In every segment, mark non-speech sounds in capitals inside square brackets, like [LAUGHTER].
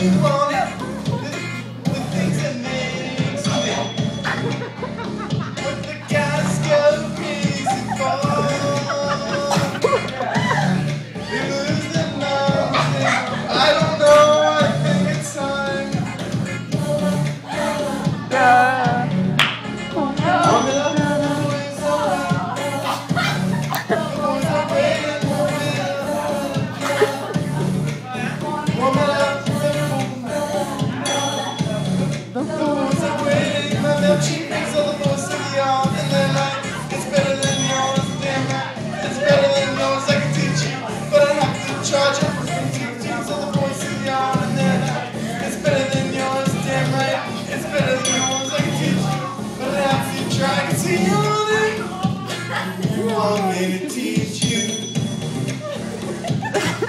into all gonna teach you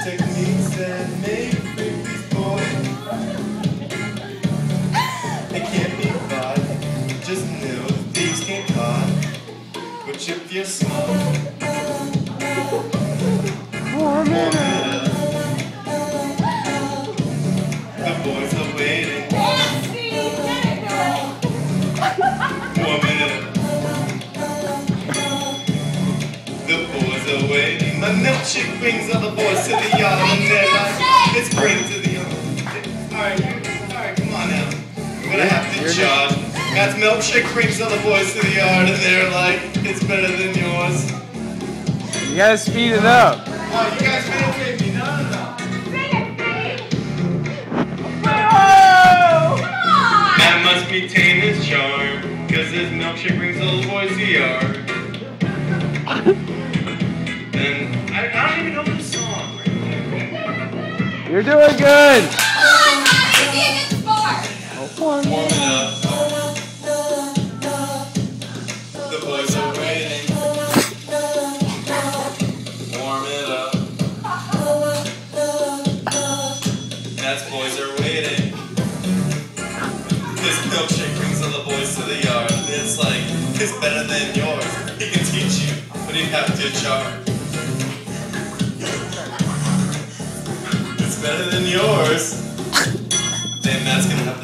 techniques that make babies born. They can't be bought, just know that can't caught. But if you're smart. Waiting. Milkshake brings all the boys to the yard and they're it's bring to the yard. Alright, alright, come on now. I'm gonna have to You're charge. That's milkshake brings all the boys to the yard and they're like, it's better than yours. You gotta speed it up. Oh, you guys better with me. No, no, no. Man must maintain his charm, cause his milkshake brings all the boys to the yard. [LAUGHS] You're doing good. Warm it up. The boys are waiting. Warm it up. That's boys are waiting. This milkshake brings all the boys to the yard. It's like, it's better than yours. He can teach you, but he'd have to charge. Better than yours. Then that's gonna